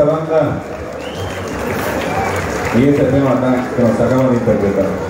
esta banda y este tema que nos acaban de interpretar.